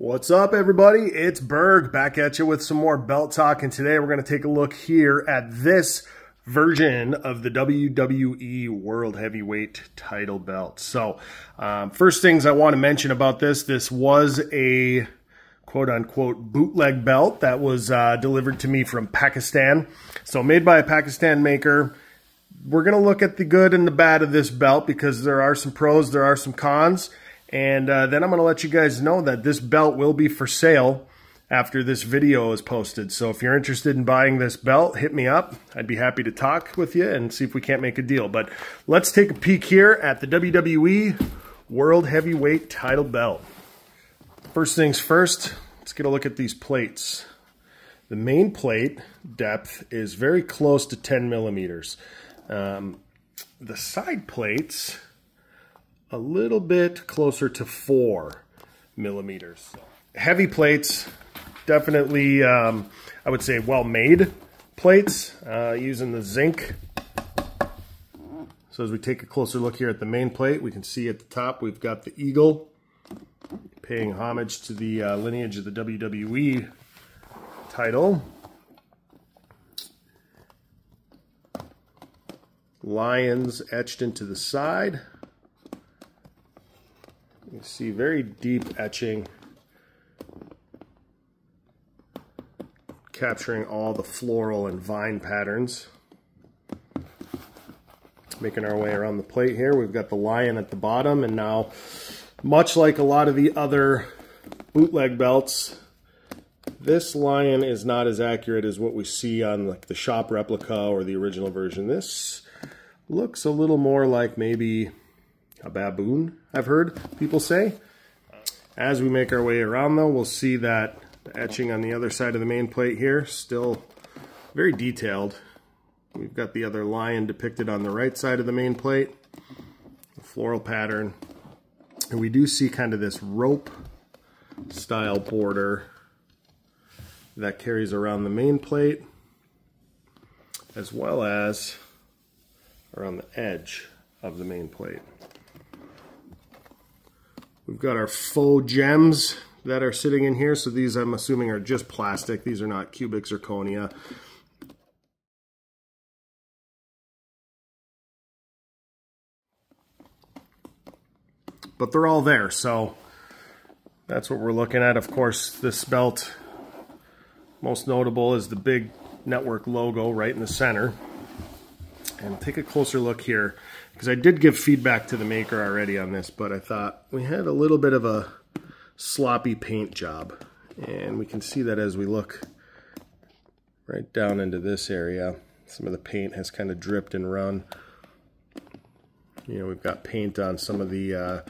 What's up, everybody? It's Berg back at you with some more belt talk. And today we're going to take a look here at this version of the WWE World Heavyweight title belt. So, um, first things I want to mention about this this was a quote unquote bootleg belt that was uh, delivered to me from Pakistan. So, made by a Pakistan maker. We're going to look at the good and the bad of this belt because there are some pros, there are some cons. And uh, then I'm going to let you guys know that this belt will be for sale after this video is posted. So if you're interested in buying this belt, hit me up. I'd be happy to talk with you and see if we can't make a deal. But let's take a peek here at the WWE World Heavyweight title belt. First things first, let's get a look at these plates. The main plate depth is very close to 10 millimeters. Um, the side plates a little bit closer to four millimeters. Heavy plates, definitely, um, I would say well-made plates uh, using the zinc. So as we take a closer look here at the main plate, we can see at the top we've got the eagle paying homage to the uh, lineage of the WWE title. Lions etched into the side. You see very deep etching, capturing all the floral and vine patterns. Making our way around the plate here, we've got the lion at the bottom, and now, much like a lot of the other bootleg belts, this lion is not as accurate as what we see on like the shop replica or the original version. This looks a little more like maybe a baboon, I've heard people say. As we make our way around though, we'll see that the etching on the other side of the main plate here, still very detailed. We've got the other lion depicted on the right side of the main plate, the floral pattern. And we do see kind of this rope style border that carries around the main plate as well as around the edge of the main plate. We've got our faux gems that are sitting in here. So these I'm assuming are just plastic. These are not cubic zirconia. But they're all there, so that's what we're looking at. Of course, this belt, most notable is the big network logo right in the center. And take a closer look here because I did give feedback to the maker already on this, but I thought we had a little bit of a sloppy paint job. And we can see that as we look right down into this area, some of the paint has kind of dripped and run. You know, we've got paint on some of the uh,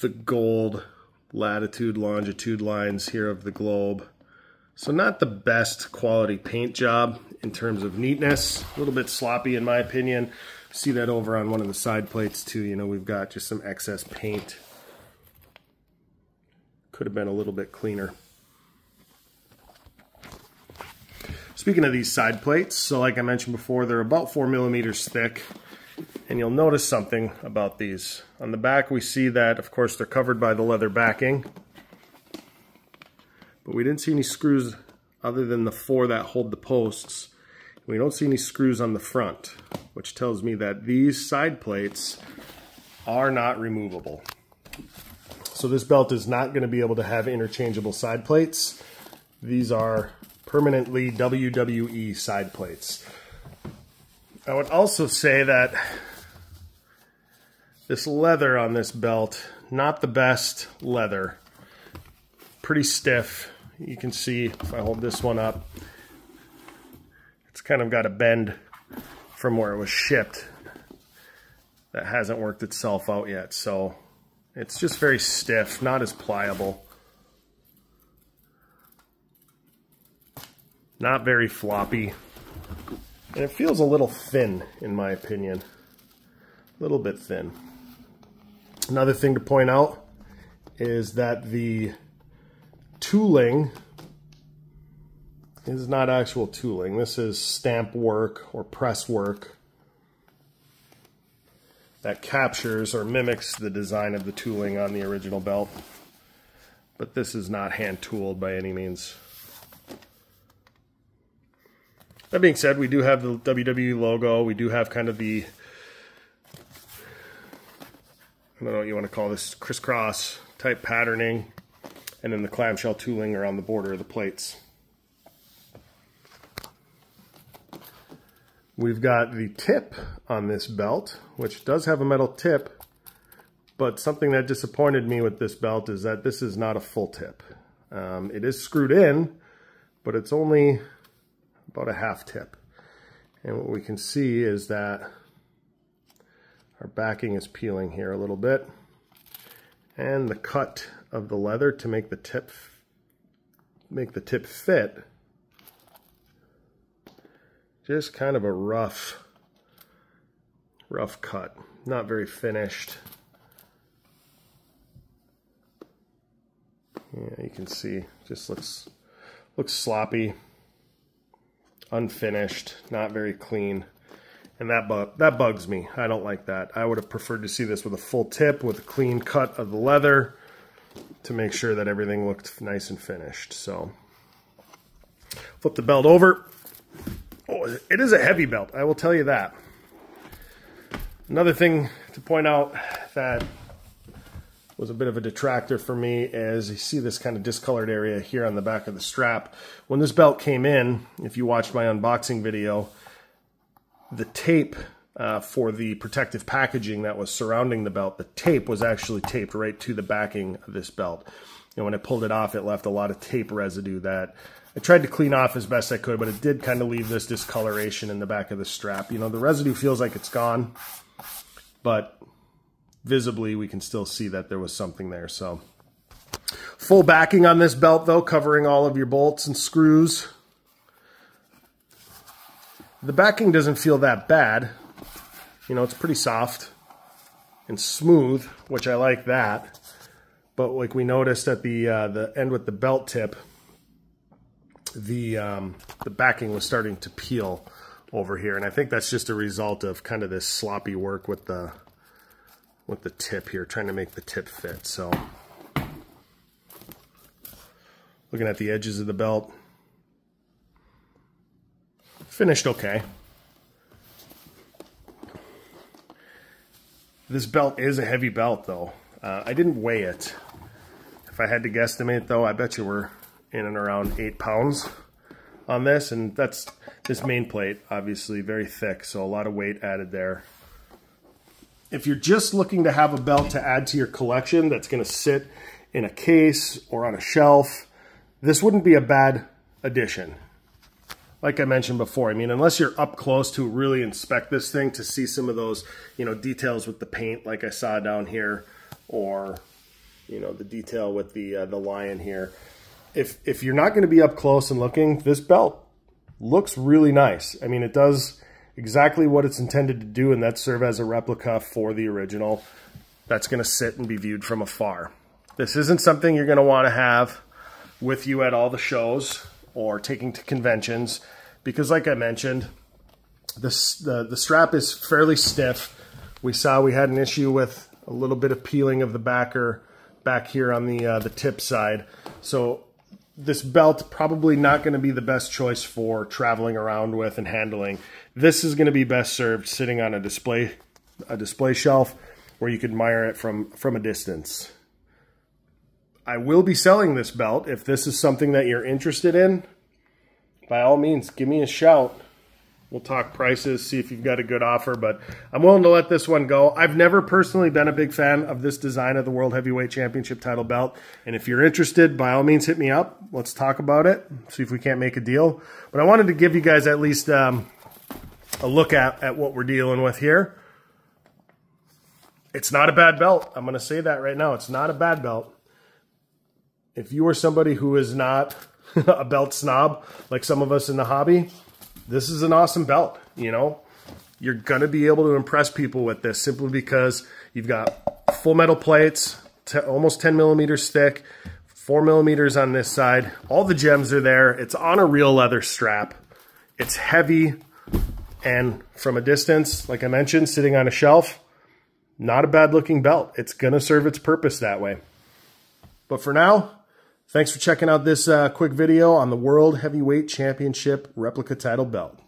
the gold latitude, longitude lines here of the globe. So not the best quality paint job in terms of neatness. A little bit sloppy in my opinion. See that over on one of the side plates too. You know, we've got just some excess paint. Could have been a little bit cleaner. Speaking of these side plates, so like I mentioned before, they're about four millimeters thick. And you'll notice something about these. On the back, we see that, of course, they're covered by the leather backing. But we didn't see any screws other than the four that hold the posts. We don't see any screws on the front, which tells me that these side plates are not removable. So this belt is not going to be able to have interchangeable side plates. These are permanently WWE side plates. I would also say that this leather on this belt, not the best leather. Pretty stiff. You can see if I hold this one up, it's kind of got a bend from where it was shipped that hasn't worked itself out yet. So it's just very stiff, not as pliable. Not very floppy. And it feels a little thin, in my opinion. A little bit thin. Another thing to point out is that the tooling is not actual tooling. This is stamp work or press work that captures or mimics the design of the tooling on the original belt. but this is not hand tooled by any means. That being said, we do have the WWE logo. We do have kind of the, I don't know what you want to call this, crisscross type patterning, and then the clamshell tooling around the border of the plates. We've got the tip on this belt, which does have a metal tip, but something that disappointed me with this belt is that this is not a full tip. Um, it is screwed in, but it's only about a half tip. And what we can see is that our backing is peeling here a little bit. And the cut of the leather to make the tip make the tip fit. Just kind of a rough rough cut. Not very finished. Yeah you can see just looks looks sloppy unfinished not very clean. And that bu that bugs me. I don't like that. I would have preferred to see this with a full tip with a clean cut of the leather to make sure that everything looked nice and finished. So flip the belt over. Oh, it is a heavy belt, I will tell you that. Another thing to point out that was a bit of a detractor for me is you see this kind of discolored area here on the back of the strap. When this belt came in, if you watched my unboxing video, the tape uh, for the protective packaging that was surrounding the belt, the tape was actually taped right to the backing of this belt. And when I pulled it off, it left a lot of tape residue that I tried to clean off as best I could, but it did kind of leave this discoloration in the back of the strap. You know, the residue feels like it's gone, but visibly we can still see that there was something there. So full backing on this belt though, covering all of your bolts and screws. The backing doesn't feel that bad. You know, it's pretty soft and smooth, which I like that. But like we noticed at the uh, the end with the belt tip, the um, the backing was starting to peel over here, and I think that's just a result of kind of this sloppy work with the with the tip here, trying to make the tip fit. So, looking at the edges of the belt, finished okay. This belt is a heavy belt, though. Uh, I didn't weigh it. If I had to guesstimate, though, I bet you we're in and around eight pounds on this. And that's this main plate, obviously very thick, so a lot of weight added there. If you're just looking to have a belt to add to your collection that's going to sit in a case or on a shelf, this wouldn't be a bad addition like I mentioned before, I mean, unless you're up close to really inspect this thing to see some of those, you know, details with the paint, like I saw down here, or, you know, the detail with the uh, the lion here. If if you're not going to be up close and looking, this belt looks really nice. I mean, it does exactly what it's intended to do, and that's serve as a replica for the original. That's going to sit and be viewed from afar. This isn't something you're going to want to have with you at all the shows or taking to conventions because like I mentioned, this, the, the strap is fairly stiff. We saw we had an issue with a little bit of peeling of the backer back here on the, uh, the tip side. So this belt probably not going to be the best choice for traveling around with and handling. This is going to be best served sitting on a display a display shelf where you can admire it from from a distance. I will be selling this belt. If this is something that you're interested in, by all means, give me a shout. We'll talk prices, see if you've got a good offer, but I'm willing to let this one go. I've never personally been a big fan of this design of the World Heavyweight Championship title belt. And if you're interested, by all means, hit me up. Let's talk about it, see if we can't make a deal. But I wanted to give you guys at least um, a look at, at what we're dealing with here. It's not a bad belt. I'm going to say that right now. It's not a bad belt if you are somebody who is not a belt snob like some of us in the hobby, this is an awesome belt, you know? You're going to be able to impress people with this simply because you've got full metal plates, almost 10 millimeters thick, 4 millimeters on this side. All the gems are there. It's on a real leather strap. It's heavy, and from a distance, like I mentioned, sitting on a shelf, not a bad looking belt. It's going to serve its purpose that way. But for now, Thanks for checking out this uh, quick video on the World Heavyweight Championship replica title belt.